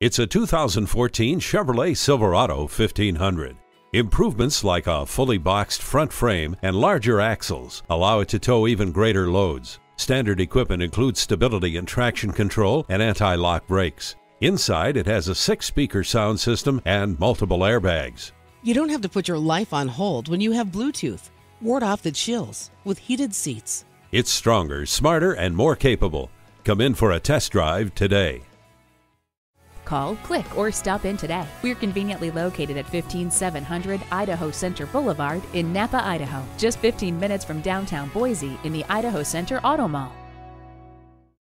It's a 2014 Chevrolet Silverado 1500. Improvements like a fully boxed front frame and larger axles allow it to tow even greater loads. Standard equipment includes stability and traction control and anti-lock brakes. Inside, it has a six-speaker sound system and multiple airbags. You don't have to put your life on hold when you have Bluetooth. Ward off the chills with heated seats. It's stronger, smarter, and more capable. Come in for a test drive today. Call, click, or stop in today. We're conveniently located at 15700 Idaho Center Boulevard in Nampa, Idaho, just 15 minutes from downtown Boise in the Idaho Center Auto Mall.